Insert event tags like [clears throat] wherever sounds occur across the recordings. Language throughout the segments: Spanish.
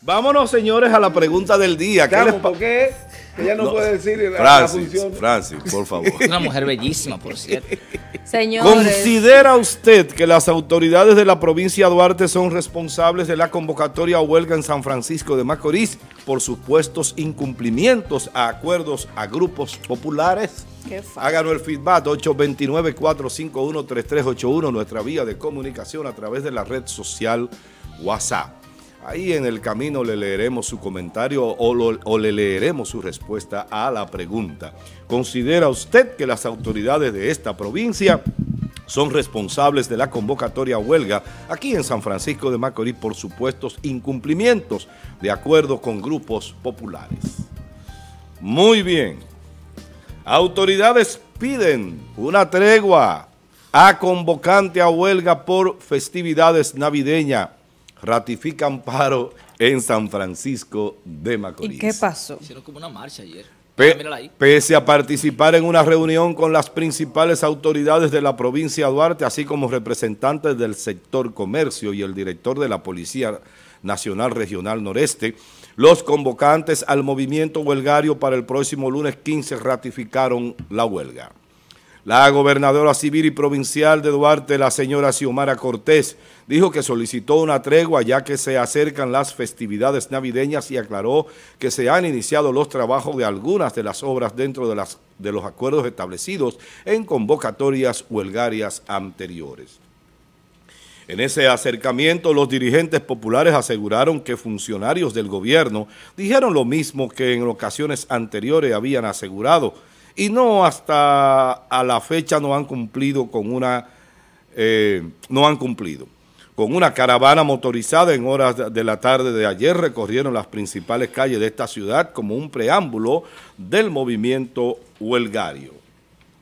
Vámonos, señores, a la pregunta del día. ¿Qué ¿Por qué? Ella no, puede decir la, Francis, función. Francis, por favor. [laughs] Una mujer bellísima, por cierto. Señores. ¿Considera usted que las autoridades de la provincia de Duarte son responsables de la convocatoria a huelga en San Francisco de Macorís por supuestos incumplimientos a acuerdos a grupos populares? Háganos el feedback 829-451-3381, nuestra vía de comunicación a través de la red social WhatsApp. Ahí en el camino le leeremos su comentario o, le leeremos su respuesta a la pregunta. ¿Considera usted que las autoridades de esta provincia son responsables de la convocatoria huelga aquí en San Francisco de Macorís por supuestos incumplimientos de acuerdo con grupos populares? Muy bien. Autoridades piden una tregua a convocante a huelga por festividades navideñas ratifican paro en San Francisco de Macorís. ¿Y qué pasó? Hicieron como una marcha ayer. pese a participar en una reunión con las principales autoridades de la provincia de Duarte, así como representantes del sector comercio y el director de la Policía Nacional Regional Noreste, los convocantes al movimiento huelgario para el próximo lunes 15 ratificaron la huelga. La gobernadora civil y provincial de Duarte, la señora Xiomara Cortés, dijo que solicitó una tregua ya que se acercan las festividades navideñas y aclaró que se han iniciado los trabajos de algunas de las obras dentro de, las, de los acuerdos establecidos en convocatorias huelgarias anteriores. En ese acercamiento, los dirigentes populares aseguraron que funcionarios del gobierno dijeron lo mismo que en ocasiones anteriores habían asegurado, y no hasta a la fecha no han cumplido con una, eh, no han cumplido. Con una caravana motorizada en horas de la tarde de ayer recorrieron las principales calles de esta ciudad como un preámbulo del movimiento huelgario.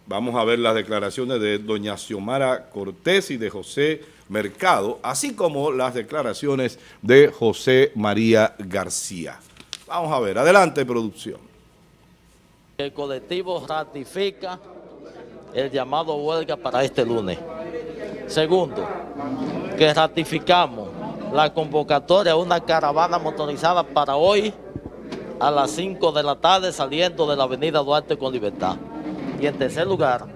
Vamos a ver las declaraciones de doña Xiomara Cortés y de José Mercado, así como las declaraciones de José María García. Vamos a ver, adelante producción. El colectivo ratifica el llamado huelga para este lunes. Segundo, que ratificamos la convocatoria a una caravana motorizada para hoy a las 5 de la tarde saliendo de la avenida Duarte con Libertad. Y en tercer lugar,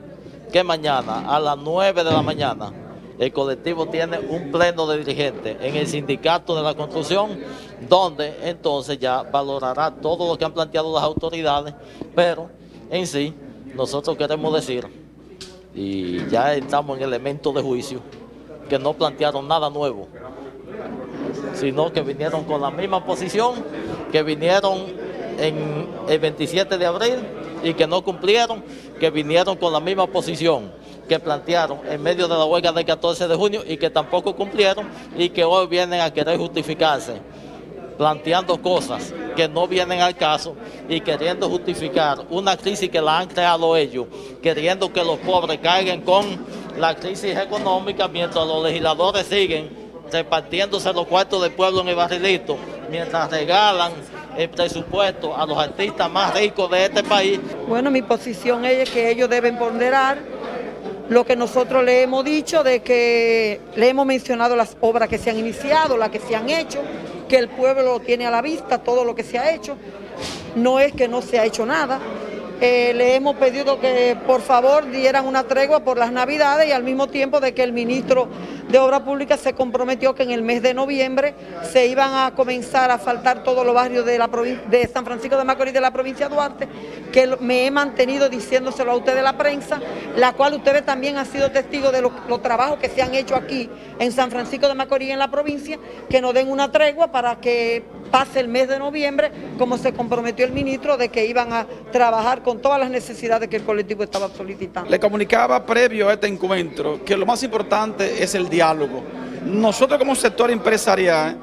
que mañana a las 9 de la mañana el colectivo tiene un pleno de dirigentes en el sindicato de la construcción, donde entonces ya valorará todo lo que han planteado las autoridades, pero en sí nosotros queremos decir, y ya estamos en elemento de juicio, que no plantearon nada nuevo, sino que vinieron con la misma posición que vinieron el 27 de abril y que no cumplieron, que vinieron con la misma posición que plantearon en medio de la huelga del 14 de junio y que tampoco cumplieron y que hoy vienen a querer justificarse, planteando cosas que no vienen al caso y queriendo justificar una crisis que la han creado ellos, queriendo que los pobres caigan con la crisis económica mientras los legisladores siguen repartiéndose los cuartos del pueblo en el barrilito, mientras regalan el presupuesto a los artistas más ricos de este país. Bueno, mi posición es que ellos deben ponderar lo que nosotros le hemos dicho de que le hemos mencionado las obras que se han iniciado, las que se han hecho, que el pueblo lo tiene a la vista, todo lo que se ha hecho. No es que no se ha hecho nada, eh, le hemos pedido que por favor dieran una tregua por las navidades y al mismo tiempo de que el ministro de Obras Públicas se comprometió que en el mes de noviembre se iban a comenzar a faltar todos los barrios de, la de San Francisco de Macorís de la provincia de Duarte, que me he mantenido diciéndoselo a ustedes de la prensa, la cual ustedes también han sido testigos de los, los trabajos que se han hecho aquí en San Francisco de Macorís en la provincia, que nos den una tregua para que pase el mes de noviembre, como se comprometió el ministro de que iban a trabajar con todas las necesidades que el colectivo estaba solicitando. Le comunicaba previo a este encuentro que lo más importante es el diálogo. Nosotros como sector empresarial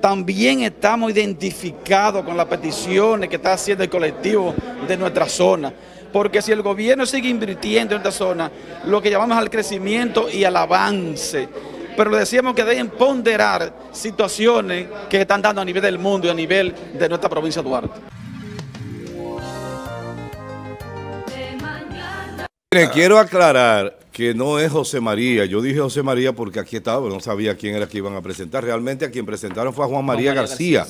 también estamos identificados con las peticiones que está haciendo el colectivo de nuestra zona. Porque si el gobierno sigue invirtiendo en esta zona, lo que llamamos al crecimiento y al avance, pero le decíamos que deben ponderar situaciones que están dando a nivel del mundo y a nivel de nuestra provincia de Duarte. quiero aclarar que no es José María. Yo dije José María porque aquí estaba, no sabía quién era que iban a presentar. Realmente a quien presentaron fue a Juan María, García.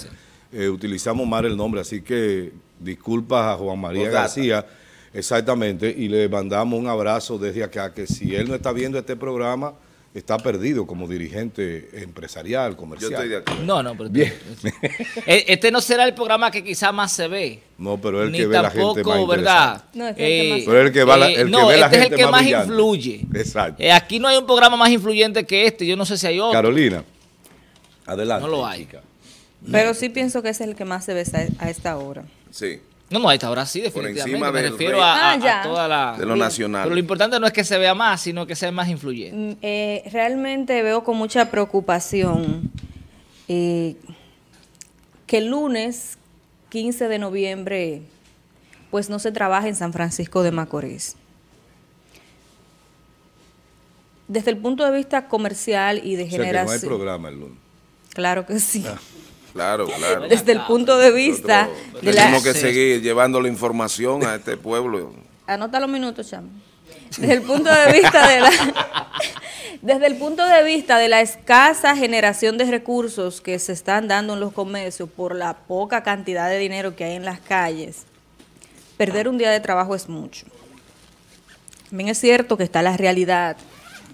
eh, utilizamos mal el nombre, así que disculpas a Juan María. García, exactamente, y le mandamos un abrazo desde acá, que si él no está viendo este programa, está perdido como dirigente empresarial, Yo comercial. estoy de acuerdo. No, no, pero Bien. Eh, este no será el programa que quizá más se ve. No, pero el que ve la tampoco, gente más ¿verdad? No, este es el que más- Pero el que va la- el que no, la este es el que más influye. Exacto. Eh, aquí no hay un programa más influyente que este. Yo no sé si hay otro. Carolina, adelante. No lo hay. chica. Pero sí pienso que es el que más se ve a, a esta hora. Sí. No, no, a esta hora sí, Por definitivamente. encima Me refiero a, a- Ah, a toda la... De lo nacional. Pero lo importante no es que se vea más, sino que sea más influyente. Mm, eh, realmente veo con mucha preocupación eh, que el lunes 15 de noviembre pues no se trabaja en San Francisco de Macorís. Desde el punto de vista comercial y de O sea que no hay generación. programa el lunes. claro que sí. Claro, claro. Desde el punto de vista Nosotros de la, Tenemos que seguir llevando la información a este pueblo. Anota los minutos, Cham. Desde el punto de vista de la [laughs] desde el punto de vista de la escasa generación de recursos que se están dando en los comercios por la poca cantidad de dinero que hay en las calles, perder un día de trabajo es mucho. También es cierto que está la realidad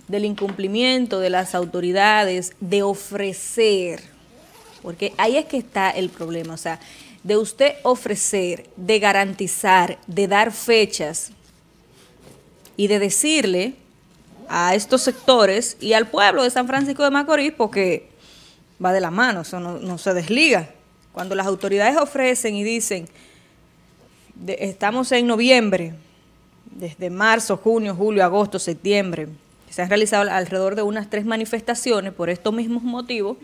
del incumplimiento de las autoridades de ofrecer, porque ahí es que está el problema, o sea, de usted ofrecer, de garantizar, de dar fechas y de decirle a estos sectores y al pueblo de San Francisco de Macorís, porque va de la mano, eso no, se desliga. Cuando las autoridades ofrecen y dicen, estamos en noviembre, desde marzo, junio, julio, agosto, septiembre, se han realizado alrededor de unas tres manifestaciones por estos mismos motivos,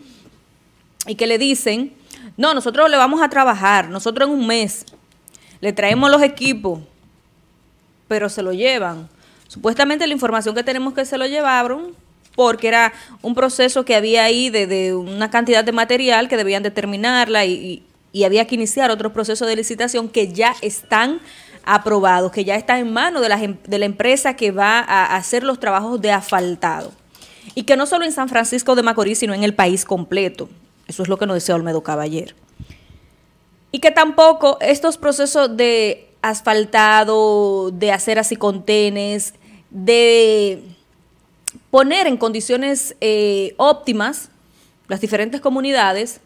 y que le dicen, no, nosotros le vamos a trabajar, nosotros en un mes le traemos los equipos, pero se lo llevan. Supuestamente la información que tenemos que se lo llevaron porque era un proceso que había ahí de, una cantidad de material que debían determinarla y, y- y había que iniciar otros procesos de licitación que ya están aprobados, que ya están en manos de la, em- de la empresa que va a hacer los trabajos de asfaltado. Y que no solo en San Francisco de Macorís, sino en el país completo. Eso es lo que nos decía Olmedo Caballero. Y que tampoco estos procesos de asfaltado, de hacer así contenes, de poner en condiciones eh, óptimas las diferentes comunidades,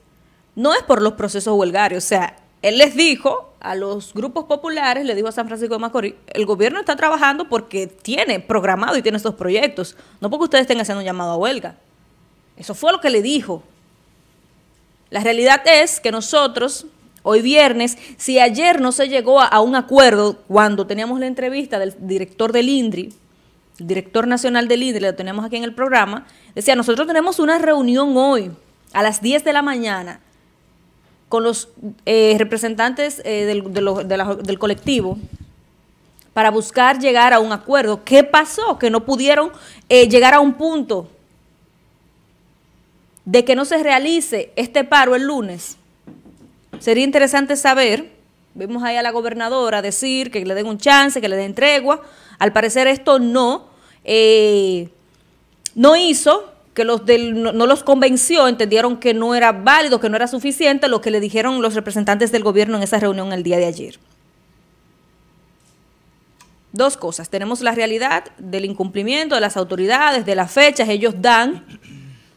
no es por los procesos huelgarios. O sea, él les dijo a los grupos populares, le dijo a San Francisco de Macorís, el gobierno está trabajando porque tiene programado y tiene estos proyectos, no porque ustedes estén haciendo un llamado a huelga. Eso fue lo que le dijo. La realidad es que nosotros, hoy viernes, si ayer no se llegó a, un acuerdo cuando teníamos la entrevista del director del INDRI, el director nacional del INDRI, lo tenemos aquí en el programa, decía, nosotros tenemos una reunión hoy a las 10 de la mañana con los eh, representantes eh, del, del colectivo para buscar llegar a un acuerdo. ¿Qué pasó? Que no pudieron eh, llegar a un punto de que no se realice este paro el lunes. Sería interesante saber, vimos ahí a la gobernadora decir que le den un chance, que le den tregua. Al parecer esto no, eh, no hizo, que los del, no, no los convenció, entendieron que no era válido, que no era suficiente lo que le dijeron los representantes del gobierno en esa reunión el día de ayer. Dos cosas. Tenemos la realidad del incumplimiento de las autoridades, de las fechas. Ellos dan,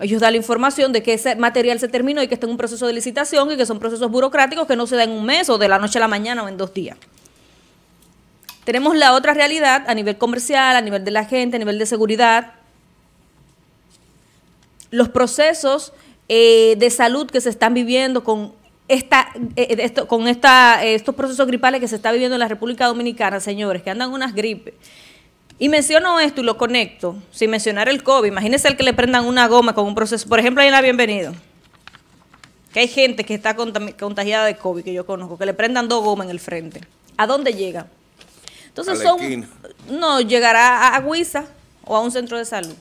ellos dan la información de que ese material se terminó y que está en un proceso de licitación y que son procesos burocráticos que no se dan en un mes o de la noche a la mañana o en dos días. Tenemos la otra realidad a nivel comercial, a nivel de la gente, a nivel de seguridad. Los procesos eh, de salud que se están viviendo con esta, eh, esto- con esta, eh, estos procesos gripales que se está viviendo en la República Dominicana, señores, que andan unas gripes. Y menciono esto y lo conecto, sin mencionar el COVID. Imagínense el que le prendan una goma con un proceso, por ejemplo, ahí en la Bienvenido, que hay gente que está contagiada de COVID, que yo conozco, que le prendan dos gomas en el frente. ¿A dónde llega? Entonces A la son, esquina. no, llegará a, a Huiza o a un centro de salud.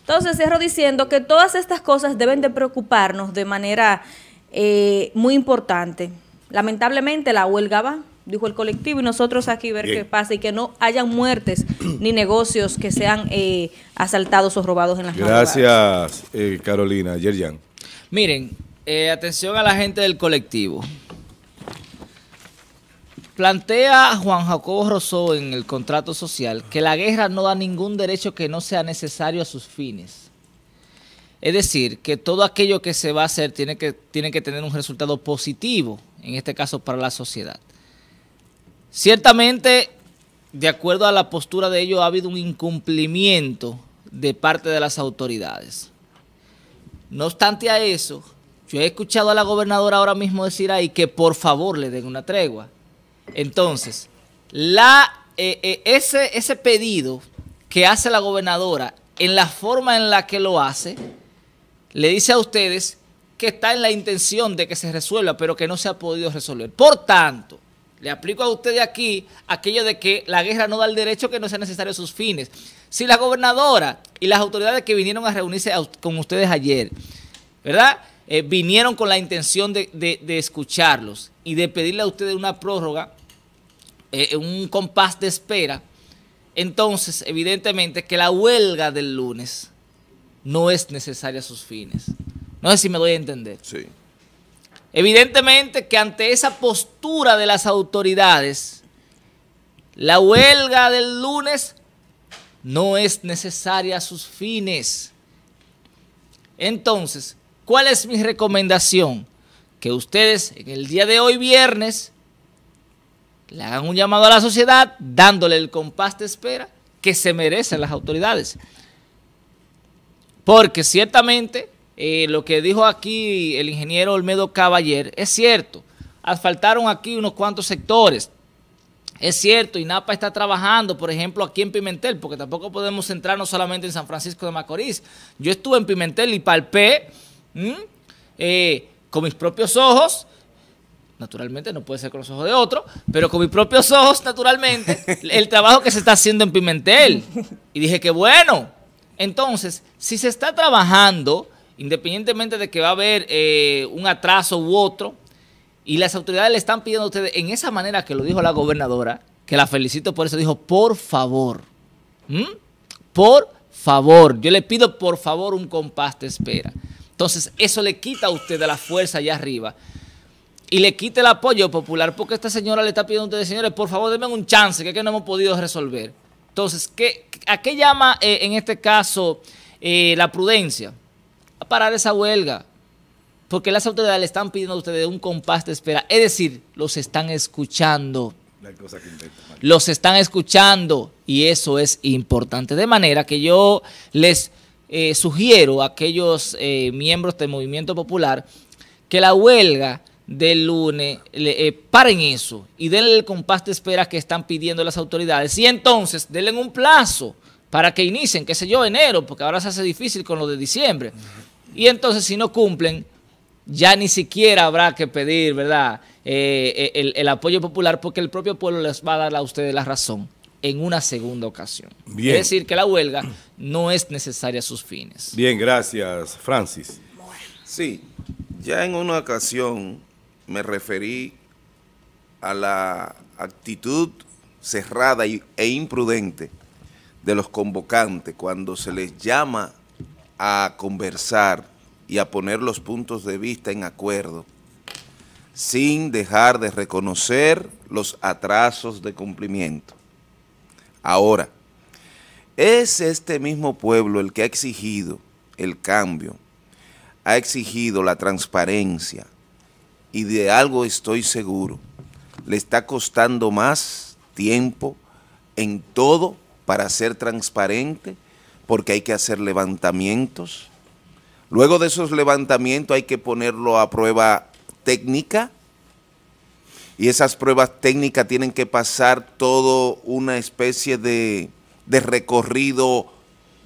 Entonces cierro diciendo que todas estas cosas deben de preocuparnos de manera eh, muy importante. Lamentablemente la huelga va, dijo el colectivo, y nosotros aquí ver Bien. qué pasa y que no hayan muertes [clears throat] ni negocios que sean eh, asaltados o robados en las. Gracias, eh, Carolina. Yerjan. Miren, eh, atención a la gente del colectivo. Plantea Juan Jacobo Rosó en el contrato social que la guerra no da ningún derecho que no sea necesario a sus fines. Es decir, que todo aquello que se va a hacer tiene que, tiene que tener un resultado positivo, en este caso para la sociedad. Ciertamente, de acuerdo a la postura de ellos, ha habido un incumplimiento de parte de las autoridades. No obstante a eso, yo he escuchado a la gobernadora ahora mismo decir ahí que por favor le den una tregua. Entonces, la, eh, eh, ese, ese pedido que hace la gobernadora en la forma en la que lo hace, le dice a ustedes que está en la intención de que se resuelva, pero que no se ha podido resolver. Por tanto, le aplico a ustedes aquí aquello de que la guerra no da el derecho que no sea necesario sus fines. Si la gobernadora y las autoridades que vinieron a reunirse con ustedes ayer, ¿verdad? Eh, vinieron con la intención de, de escucharlos y de pedirle a ustedes una prórroga eh, un compás de espera, entonces evidentemente que la huelga del lunes no es necesaria a sus fines. No sé si me doy a entender. Sí. Evidentemente que ante esa postura de las autoridades, la huelga del lunes no es necesaria a sus fines. Entonces, ¿cuál es mi recomendación? Que ustedes en el día de hoy viernes le hagan un llamado a la sociedad dándole el compás de espera que se merecen las autoridades. Porque ciertamente eh, lo que dijo aquí el ingeniero Olmedo Caballer es cierto. Asfaltaron aquí unos cuantos sectores. Es cierto, INAPA está trabajando, por ejemplo, aquí en Pimentel, porque tampoco podemos centrarnos solamente en San Francisco de Macorís. Yo estuve en Pimentel y palpé eh, con mis propios ojos naturalmente no puede ser con los ojos de otro, pero con mis propios ojos, naturalmente, [laughs] el trabajo que se está haciendo en Pimentel. Y dije que bueno. Entonces, si se está trabajando, independientemente de que va a haber eh, un atraso u otro, y las autoridades le están pidiendo a ustedes, en esa manera que lo dijo la gobernadora, que la felicito por eso, dijo, por favor, por favor, yo le pido por favor un compás de espera. Entonces, eso le quita a usted de la fuerza allá arriba y le quite el apoyo popular porque esta señora le está pidiendo a ustedes, señores, por favor, denme un chance, que es que no hemos podido resolver. Entonces, ¿qué, ¿a qué llama eh, en este caso eh, la prudencia? Parar esa huelga. Porque las autoridades le están pidiendo a ustedes un compás de espera. Es decir, los están escuchando. los están escuchando y eso es importante. De manera que yo les eh, sugiero a aquellos miembros del Movimiento Popular que la huelga del lunes, eh, paren eso y denle el compás de espera que están pidiendo las autoridades. Y entonces denle un plazo para que inicien, qué sé yo, enero, porque ahora se hace difícil con lo de diciembre. Y entonces si no cumplen, ya ni siquiera habrá que pedir, ¿verdad?, eh, eh, el, apoyo popular porque el propio pueblo les va a dar a ustedes la razón en una segunda ocasión. Es decir, que la huelga no es necesaria a sus fines. Bien, gracias, Francis. Sí, ya en una ocasión me referí a la actitud cerrada e imprudente de los convocantes cuando se les llama a conversar y a poner los puntos de vista en acuerdo, sin dejar de reconocer los atrasos de cumplimiento. Ahora, es este mismo pueblo el que ha exigido el cambio, ha exigido la transparencia, y de algo estoy seguro, le está costando más tiempo en todo para ser transparente, porque hay que hacer levantamientos. Luego de esos levantamientos hay que ponerlo a prueba técnica, y esas pruebas técnicas tienen que pasar todo una especie de, de recorrido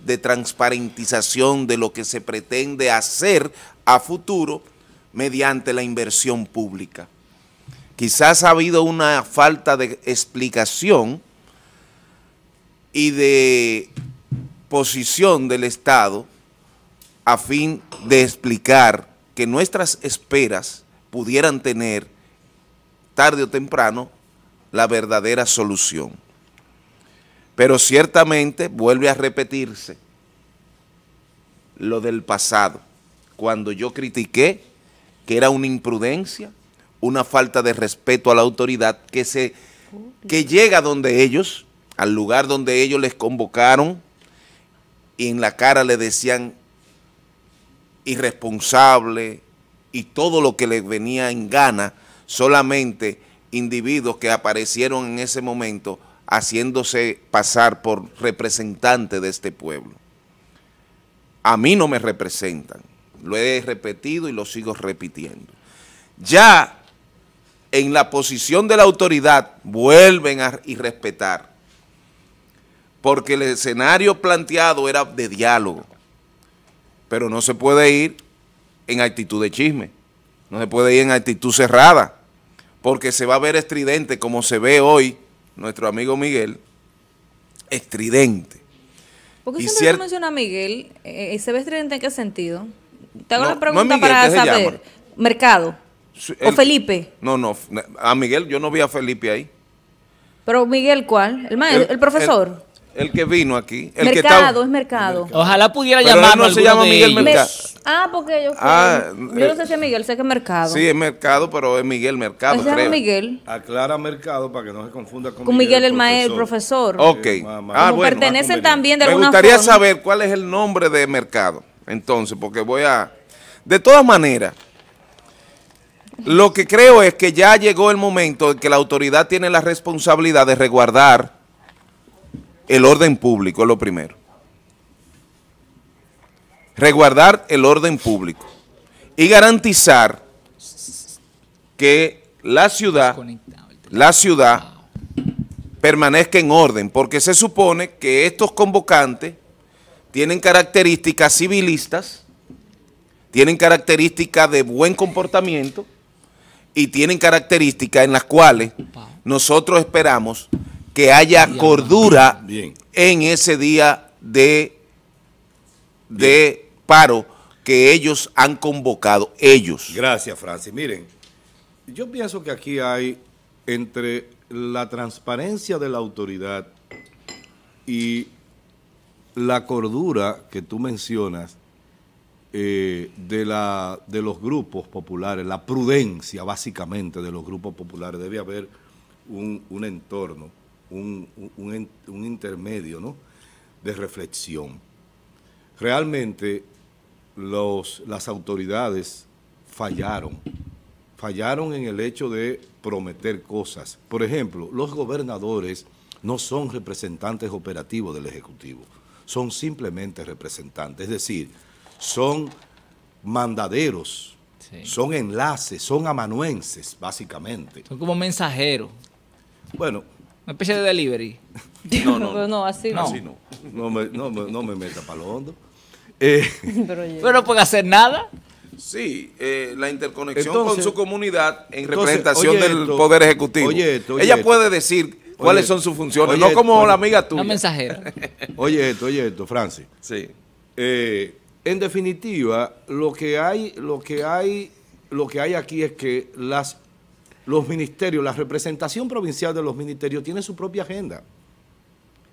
de transparentización de lo que se pretende hacer a futuro mediante la inversión pública. Quizás ha habido una falta de explicación y de del Estado a fin de explicar que nuestras esperas pudieran tener tarde o temprano la verdadera solución. Pero ciertamente vuelve a repetirse lo del pasado, cuando yo critiqué que era una imprudencia, una falta de respeto a la autoridad que, se, que llega donde ellos, al lugar donde ellos les convocaron, y en la cara le decían irresponsable y todo lo que les venía en gana, solamente individuos que aparecieron en ese momento haciéndose pasar por representantes de este pueblo. A mí no me representan, lo he repetido y lo sigo repitiendo. Ya en la posición de la autoridad vuelven a irrespetar, porque el escenario planteado era de diálogo, pero no se puede ir en actitud de chisme, no se puede ir en actitud cerrada, porque se va a ver estridente como se ve hoy nuestro amigo Miguel, estridente. ¿Por qué Y siempre cier- menciona a Miguel? Eh, ¿Se ve estridente en qué sentido? Te hago No, la no pregunta es Miguel, para saber. Mercado. ¿O Felipe? No, no, a Miguel, yo no vi a Felipe ahí. ¿Pero Miguel cuál? ¿El, ma- el, el profesor? El, que vino aquí. El que mercado, está, es mercado. Ojalá pudiera Pero él llamarlo no se llama de Miguel ellos. Mercado. ah, porque yo fui. Ah, yo eh, no sé si es Miguel, sé que es mercado. Sí, es Mercado, pero es Miguel Mercado, se llama creo. Miguel. Aclara Mercado para que no se confunda con, Con Miguel el maestro, el profesor. Ok. Ah, Como bueno. pertenecen también de Me alguna gustaría forma. saber cuál es el nombre de Mercado, entonces, porque voy a... De todas maneras, lo que creo es que ya llegó el momento en que la autoridad tiene la responsabilidad de resguardar el orden público, es lo primero. Resguardar el orden público y garantizar que la ciudad, la ciudad permanezca en orden, porque se supone que estos convocantes tienen características civilistas, tienen características de buen comportamiento y tienen características en las cuales nosotros esperamos que haya cordura Bien. en ese día de, de paro que ellos han convocado, ellos. Gracias, Francis. Miren, yo pienso que aquí hay entre la transparencia de la autoridad y la cordura que tú mencionas eh, de, la, de los grupos populares, la prudencia básicamente de los grupos populares, debe haber un, un entorno, un, un- intermedio ¿no? de reflexión. Realmente los, las autoridades fallaron, fallaron en el hecho de prometer cosas. Por ejemplo, los gobernadores no son representantes operativos del Ejecutivo, son simplemente representantes, es decir, son mandaderos, Sí. son enlaces, son amanuenses, básicamente. Son como mensajeros. Bueno, Una especie de delivery. No, no, [laughs] no, así no. así no, no me, no me- no me meta para lo hondo. [laughs] Eh, Pero no pueden hacer nada. Sí, eh, la interconexión Entonces- con su comunidad en entonces, representación del esto, Poder Ejecutivo. oye esto, oye Ella esto. puede decir cuáles son sus funciones, no como la amiga tuya. Una mensajera. [laughs] oye esto, oye esto, Francis. Sí. Eh, en definitiva, lo que hay, lo que hay, lo que hay aquí es que las, los ministerios, la representación provincial de los ministerios tiene su propia agenda.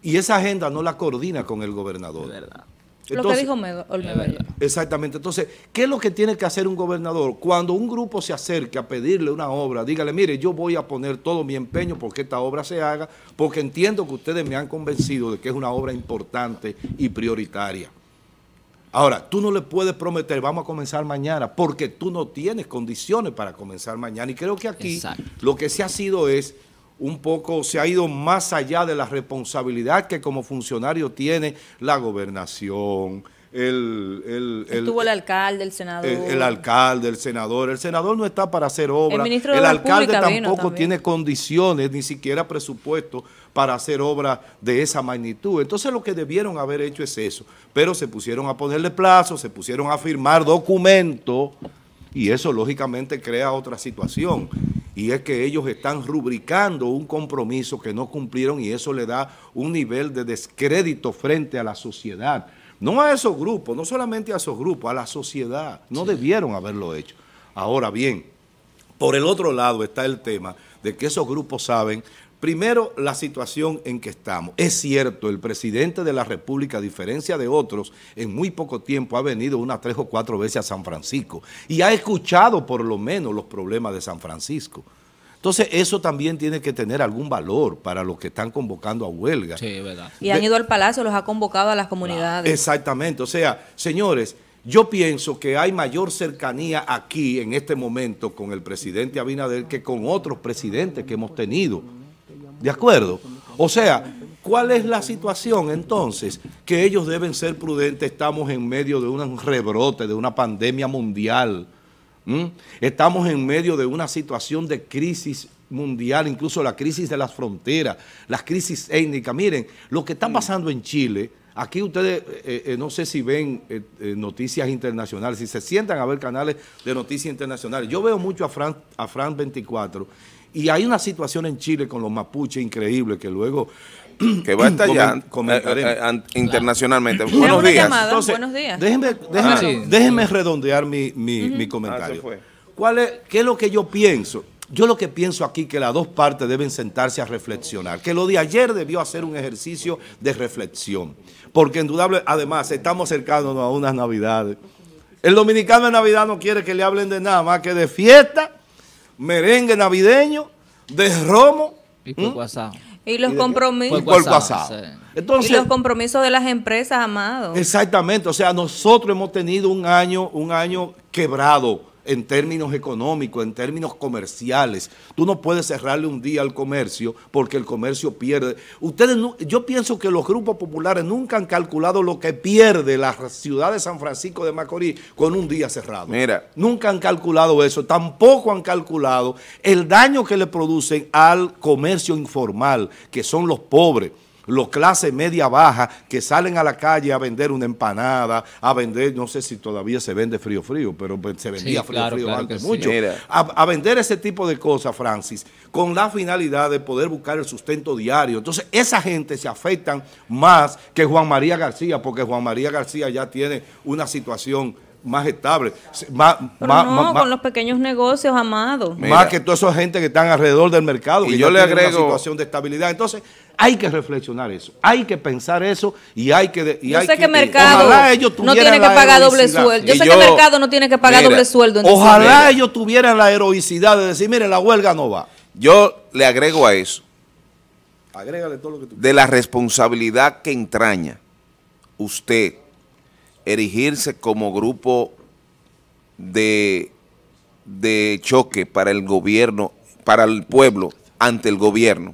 Y esa agenda no la coordina con el gobernador. De verdad. lo que dijo Medo- Olmedo ayer. Exactamente. Entonces, ¿qué es lo que tiene que hacer un gobernador? Cuando un grupo se acerque a pedirle una obra, dígale, mire, yo voy a poner todo mi empeño porque esta obra se haga, porque entiendo que ustedes me han convencido de que es una obra importante y prioritaria. Ahora, tú no le puedes prometer, vamos a comenzar mañana, porque tú no tienes condiciones para comenzar mañana. Y creo que aquí Exacto. lo que se ha sido es un poco, se ha ido más allá de la responsabilidad que como funcionario tiene la gobernación, el... el- el- Estuvo el alcalde, el senador. el, el alcalde, el senador. El senador no está para hacer obras. El ministro de alcalde tampoco también. tiene condiciones, ni siquiera presupuesto para hacer obras de esa magnitud. Entonces lo que debieron haber hecho es eso. Pero se pusieron a ponerle plazo, se pusieron a firmar documentos y eso lógicamente crea otra situación. Y es que ellos están rubricando un compromiso que no cumplieron y eso le da un nivel de descrédito frente a la sociedad. No a esos grupos, no solamente a esos grupos, a la sociedad. No debieron haberlo hecho. Ahora bien, por el otro lado está el tema de que esos grupos saben Primero, la situación en que estamos. Es cierto, el presidente de la República, a diferencia de otros, en muy poco tiempo ha venido unas tres o cuatro veces a San Francisco y ha escuchado por lo menos los problemas de San Francisco. Entonces, eso también tiene que tener algún valor para los que están convocando a huelga. Sí, es verdad. Y han ido al palacio, los ha convocado a las comunidades. Exactamente, o sea, señores, yo pienso que hay mayor cercanía aquí en este momento con el presidente Abinader que con otros presidentes que hemos tenido. ¿De acuerdo? O sea, ¿cuál es la situación entonces? Que ellos deben ser prudentes, estamos en medio de un rebrote, de una pandemia mundial, estamos en medio de una situación de crisis mundial, incluso la crisis de las fronteras, las crisis étnicas. Miren, lo que está pasando en Chile, aquí ustedes, eh, eh, no sé si ven eh, noticias internacionales, si se sientan a ver canales de noticias internacionales. Yo veo mucho a Fran, a Fran 24 y hay una situación en Chile con los mapuches increíble que luego [clears throat] que va a [clears throat] estallar eh, eh, internacionalmente. Tenemos Buenos días. llamada. Entonces, buenos días. Déjenme, déjenme, Ah, sí. déjenme redondear mi, mi- mi Ah, comentario. ¿Cuál es, ¿Qué es lo que yo pienso? Yo lo que pienso aquí que las dos partes deben sentarse a reflexionar, que lo de ayer debió hacer un ejercicio de reflexión, porque indudable, además, estamos acercándonos a unas navidades. El dominicano en Navidad no quiere que le hablen de nada más que de fiesta, merengue navideño, de romo Y por WhatsApp. Y los compromisos. y por WhatsApp, WhatsApp. sí. Entonces, y los compromisos de las empresas, amado. Exactamente, o sea, nosotros hemos tenido un año, un año quebrado en términos económicos, en términos comerciales. Tú no puedes cerrarle un día al comercio porque el comercio pierde. Ustedes, no- yo pienso que los grupos populares nunca han calculado lo que pierde la ciudad de San Francisco de Macorís con un día cerrado. Mira. Nunca han calculado eso, tampoco han calculado el daño que le producen al comercio informal, que son los pobres, los clase media baja, que salen a la calle a vender una empanada, a vender, no sé si todavía se vende frío frío, pero pues, se vendía Sí, frío claro, frío claro antes sí. mucho. A, a vender ese tipo de cosas, Francis, con la finalidad de poder buscar el sustento diario. Entonces, esa gente se afectan más que Juan María García, porque Juan María García ya tiene una situación más estable, más, Pero más- no, más- con los pequeños negocios, amado. Mira. más que toda esa gente que están alrededor del mercado, Y que yo le agrego- una situación de estabilidad. Entonces, hay que reflexionar eso, hay que pensar eso y hay que... de- y Yo hay sé que, mercado ojalá ellos no tiene que pagar doble sueldo. Yo Y sé yo- que mercado no tiene que pagar Mira, doble sueldo. Ojalá ellos tuvieran la heroicidad de decir, mire, la huelga no va. Yo le agrego a eso, Agrégale todo lo que tú de la responsabilidad que entraña usted erigirse como grupo de, de choque para el gobierno, para el pueblo, ante el gobierno.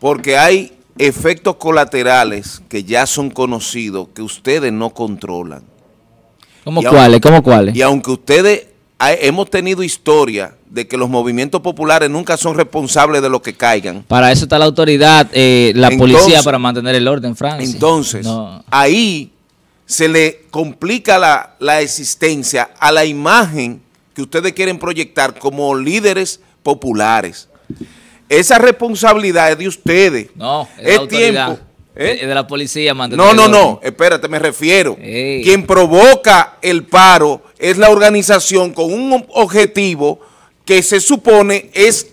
Porque hay efectos colaterales que ya son conocidos, que ustedes no controlan. ¿Cómo cuáles? ¿Cómo cuáles? Y aunque ustedes hemos tenido historia de que los movimientos populares nunca son responsables de lo que caigan, Para eso está la autoridad, eh, la Entonces- policía para mantener el orden, Francis. entonces No. ahí se le complica la, la existencia a la imagen que ustedes quieren proyectar como líderes populares. Esa responsabilidad es de ustedes. No, es, de es la tiempo. ¿eh? Es de la policía No, no, no, espérate, me refiero. Ey. Quien provoca el paro es la organización con un ob- objetivo que se supone es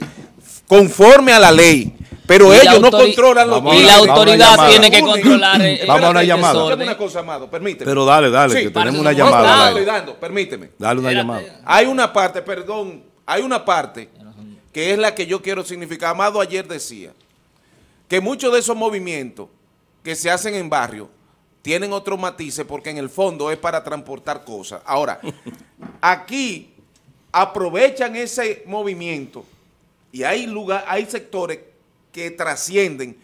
conforme a la ley, pero Y ellos no controlan los Y la autoridad tiene que controlar el, Vamos a una llamada. una cosa, Amado, permíteme. Pero dale, dale, Sí, que tenemos una llamada. dale. dando, permíteme. Dale una Espérate. llamada. Hay una parte, perdón, hay una parte que es la que yo quiero significar. Amado ayer decía que muchos de esos movimientos que se hacen en barrio tienen otros matices porque en el fondo es para transportar cosas. Ahora, [laughs] aquí aprovechan ese movimiento y hay lugar, hay sectores que trascienden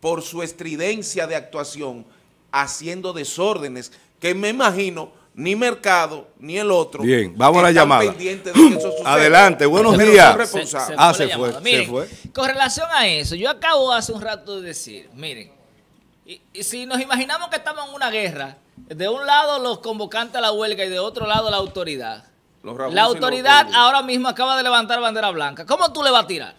por su estridencia de actuación haciendo desórdenes que me imagino ni mercado ni el otro Bien, vamos a la están llamada. pendientes de que eso [clears throat] suceda. Adelante, buenos Pero días. Ah, la se llamada. fue, se fue. Con relación a eso, yo acabo hace un rato de decir, miren, y, y si nos imaginamos que estamos en una guerra, de un lado los convocantes a la huelga y de otro lado la autoridad. La autoridad ahora mismo acaba de levantar bandera blanca. ¿Cómo tú le vas a tirar?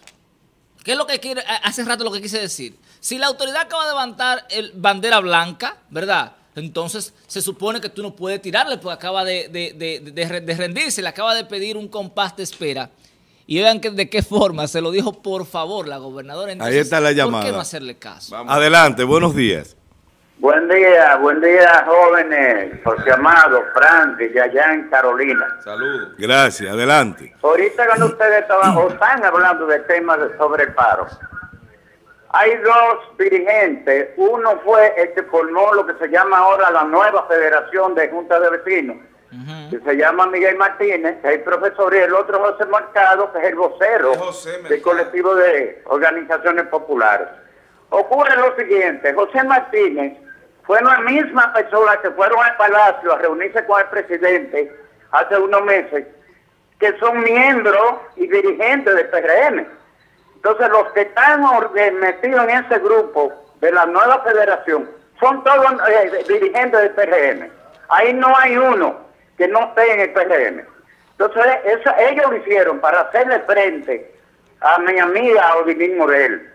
¿Qué es lo que quiere, hace rato lo que quise decir? Si la autoridad acaba de levantar el bandera blanca, ¿verdad? Entonces se supone que tú no puedes tirarle porque acaba de, de- de- de- rendirse, le acaba de pedir un compás de espera. Y oigan que, de qué forma se lo dijo, por favor, la gobernadora. Entonces, Ahí está la ¿Por llamada. qué no hacerle caso? Adelante, buenos días. Buen día, buen día, jóvenes. José Amado, Francis, de allá en Carolina. Saludos. Gracias, adelante. Ahorita cuando ustedes estaban, o están hablando de temas de sobre el paro, hay dos dirigentes. Uno fue el que formó lo que se llama ahora la nueva Federación de Juntas de Vecinos, que se llama Miguel Martínez, que es el profesor, y el otro José Mercado, que es el vocero del colectivo de organizaciones populares. Ocurre lo siguiente, José Martínez fue la misma persona que fueron al Palacio a reunirse con el presidente hace unos meses, que son miembros y dirigentes del PRM. Entonces los que están metidos en ese grupo de la nueva federación son todos eh, dirigentes del PRM. Ahí no hay uno que no esté en el PRM. Entonces eso- ellos lo hicieron para hacerle frente a mi amiga Odilín Morel,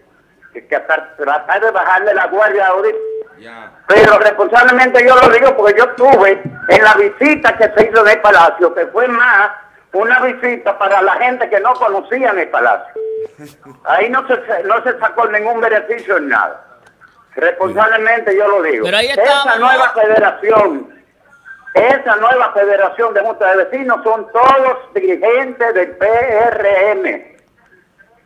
que, que tratar de bajarle la guardia a Odilín. Ya. Pero responsablemente yo lo digo porque yo estuve en la visita que se hizo en el palacio, que fue más una visita para la gente que no conocía en el palacio. Ahí no se, no se sacó ningún beneficio en nada. Responsablemente yo lo digo. Pero ahí esa estamos, nueva federación, esa nueva federación de Junta de Vecinos son todos dirigentes del PRM.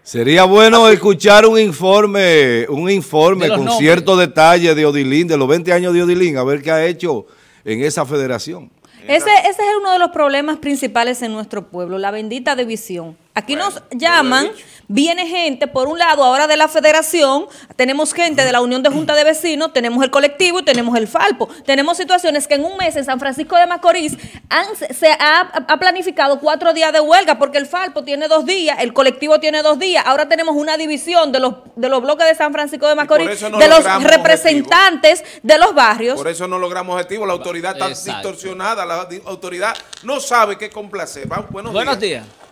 Sería bueno escuchar un informe, un informe con nombres. cierto detalle de Odilín, de los 20 años de Odilín, a ver qué ha hecho en esa federación. Ese, ese es uno de los problemas principales en nuestro pueblo, la bendita división. Aquí nos llaman, viene gente, por un lado, ahora de la federación, tenemos gente de la Unión de Junta de Vecinos, tenemos el colectivo y tenemos el Falpo. Tenemos situaciones que en un mes en San Francisco de Macorís han- se ha, ha planificado cuatro días de huelga porque el Falpo tiene dos días, el colectivo tiene dos días. Ahora tenemos una división de los, de los bloques de San Francisco de Macorís, no de los representantes de los barrios. Por eso no logramos objetivo. La autoridad está Exacto. distorsionada. La autoridad no sabe qué complacer. Buenos, Buenos días. días.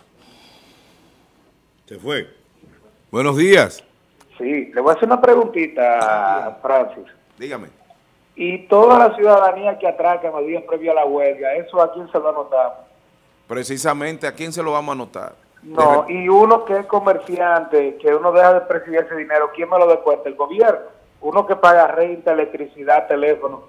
Se fue. Buenos días. Sí, le voy a hacer una preguntita, Francis. Dígame. Y toda la ciudadanía que atracan los días previos a la huelga, ¿eso a quién se lo anotamos? Precisamente, ¿a quién se lo vamos a anotar? No, y uno que es comerciante, que uno deja de percibir ese dinero, ¿quién me lo descuenta? El gobierno. Uno que paga renta, electricidad, teléfono.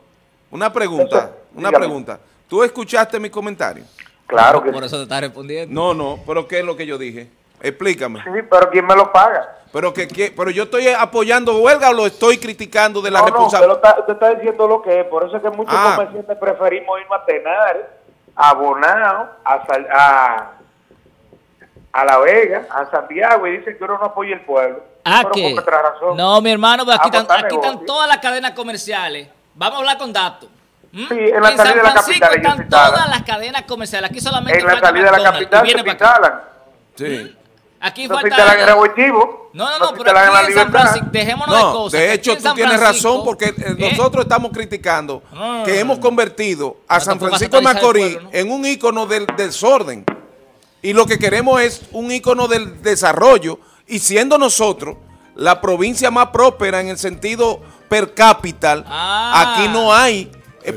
Una pregunta, Eso, una dígame. pregunta. ¿Tú escuchaste mi comentario? Claro que Por sí. eso te está respondiendo. No, no, pero ¿qué es lo que yo dije? Explícame. Sí, pero ¿quién me lo paga? Pero que, que- pero yo estoy apoyando huelga o lo estoy criticando de la no, no, responsabilidad. está, usted está diciendo lo que es. Por eso es que muchos Ah. comerciantes preferimos irnos a Tenar, a Bonao, a, Sal- a, a La Vega, a Santiago, y dicen que uno no apoya el pueblo. ¿A Pero qué? con nuestra razón. No, mi hermano, pero aquí, Ah, pues están, está aquí están todas las cadenas comerciales. Vamos a hablar con datos. ¿Mm? Sí, en la San salida de la capital están se instalan. todas las cadenas comerciales. Aquí solamente En la salida de la capital se para acá. Aquí No falta... en Rebolchivo. No, no, se no, pero en la aquí en San libertad. Francisco, dejémonos de No, cosas. de hecho tú tienes razón porque eh, ¿eh? nosotros estamos criticando No, no, que no, hemos no. convertido a No, San Francisco de Macorís pueblo, ¿no? en un ícono del desorden. Y lo que queremos es un ícono del desarrollo y siendo nosotros la provincia más próspera en el sentido per cápita, Ah. aquí no hay eh,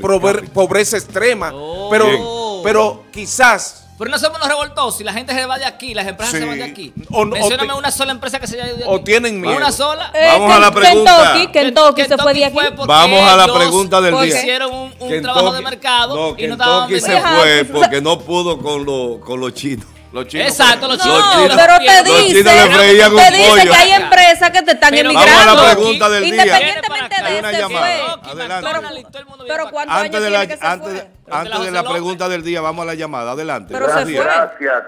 pobreza extrema, Oh. pero, pero quizás Pero no somos los revoltosos. Si la gente se va de aquí, las empresas Sí. se van de aquí. O no- o Mencióname te- una sola empresa que se haya ido de o aquí. tienen miedo. Una sola. Eh, Vamos a la pregunta. Kentucky, Kentucky se fue de aquí. porque Vamos a la pregunta del día. Hicieron un, un Kentucky- trabajo de mercado No, y no estaban Kentucky se fue porque no pudo con, lo- con los chinos. Los chinos... Exacto, los No, chinos. chinos- pero te los dice, chinos le freían un te que hay empresas que te están Pero emigrando. Vamos a la pregunta del día. Independientemente de acá. fue. Pero ¿cuántos Antes años de la, tiene que se antes, fue? Pero antes se de la pregunta del día, vamos a la llamada. Adelante. Gracias,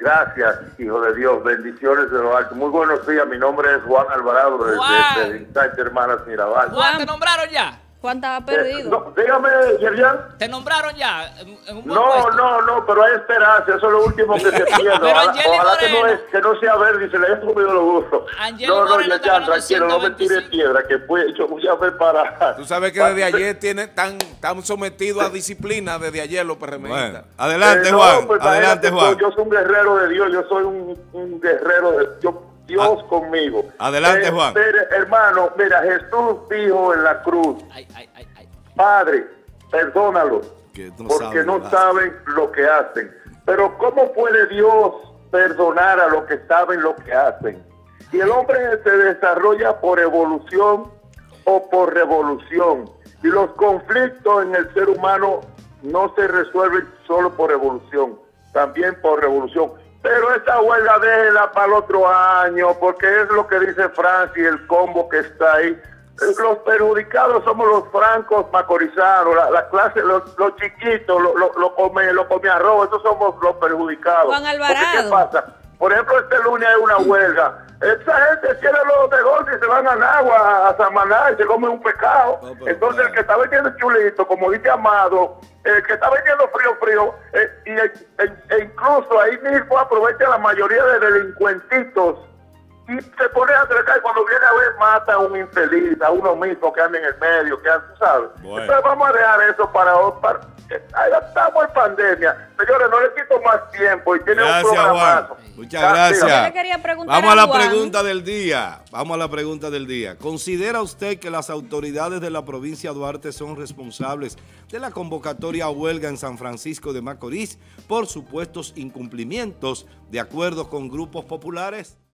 gracias, hijo de Dios. Bendiciones de lo alto. Muy buenos días. Mi nombre es Juan Alvarado desde Instante Hermanas Mirabal. Juan, ¿te nombraron ya? Juan estaba Eh, perdido. no, dígame, Yerian. ¿Te nombraron ya? En, en un buen No, puesto? no, no, pero hay esperanza. Eso es lo último que se [laughs] pierde. Pero Ojalá, Angeli ojalá que, no es, que no sea verde y se le haya subido los gustos. No, no, Moreno ganando tranquilo, no me tire 125. piedra, que fue, yo voy a preparar. Tú sabes que desde ayer tiene, tan, tan sometidos a disciplina desde ayer los PRMistas. Bueno, adelante, Eh, no, Juan. pues, adelante, Juan. Yo, yo soy un guerrero de Dios, yo soy un, un guerrero de yo- Dios conmigo. adelante, Eh, Juan. mire, hermano, mira, Jesús dijo en la cruz, Ay, ay, ay, ay. Padre, perdónalo, Que no porque saben no lo que saben lo que hacen. Pero ¿cómo puede Dios perdonar a los que saben lo que hacen. Y el hombre se desarrolla por evolución o por revolución. Y los conflictos en el ser humano no se resuelven solo por evolución, también por revolución. Pero esa huelga déjela para el otro año, porque es lo que dice Francia y el combo que está ahí. Los perjudicados somos los francos macorizanos, la, la clase, los, los chiquitos, los lo, lo come, lo come arroz, esos somos los perjudicados. Juan Porque, Alvarado. ¿Qué pasa? Por ejemplo, este lunes hay una huelga. Esa gente cierra los negocios y se van a agua a Samaná y se comen un pescado. Entonces, el que está vendiendo chulito, como dice Amado, el que está vendiendo frío, frío, eh, y, e, e incluso ahí mismo aprovecha la mayoría de delincuentitos y se pone a atracar y cuando viene a ver mata a un infeliz, a uno mismo que anda en el medio, que anda, ¿sabes? Bueno. Entonces vamos a dejar eso para, para eh, ahí estamos en pandemia. Señores, no le quito más tiempo y tiene un Gracias, Juan. programazo. Muchas Ah, gracias. Yo le preguntar Vamos a la Juan. pregunta del día. Vamos a la pregunta del día. ¿Considera usted que las autoridades de la provincia de Duarte son responsables de la convocatoria a huelga en San Francisco de Macorís por supuestos incumplimientos de acuerdo con grupos populares?